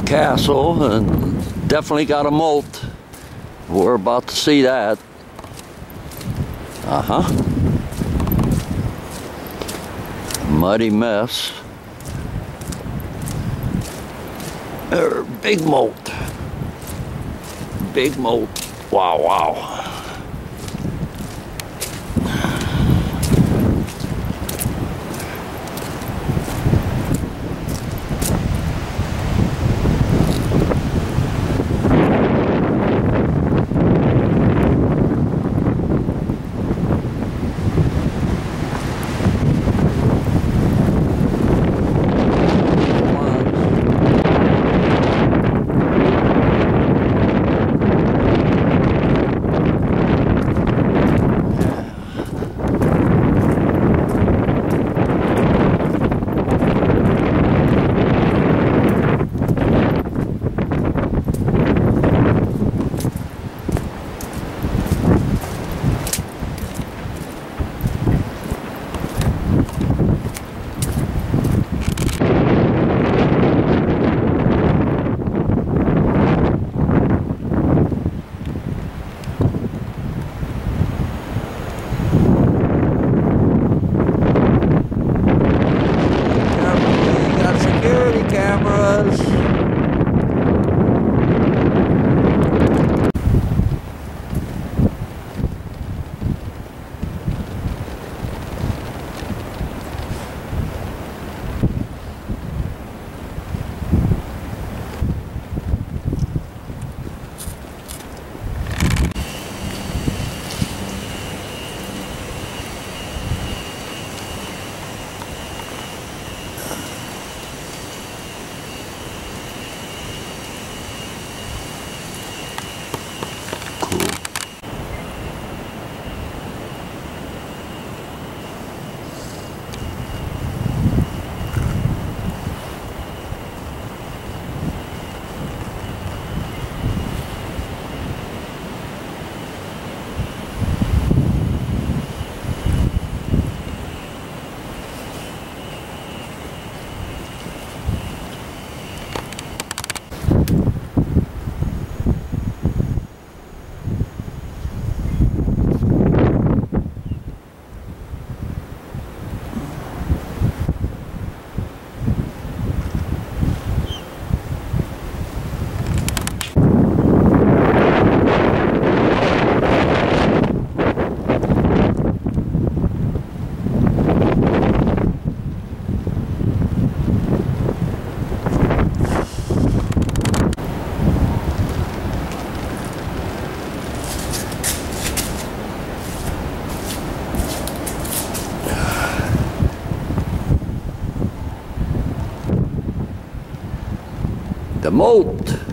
castle and definitely got a moat. We're about to see that. Uh-huh. Muddy mess. Er, big moat. Big moat. Wow, wow. the moat.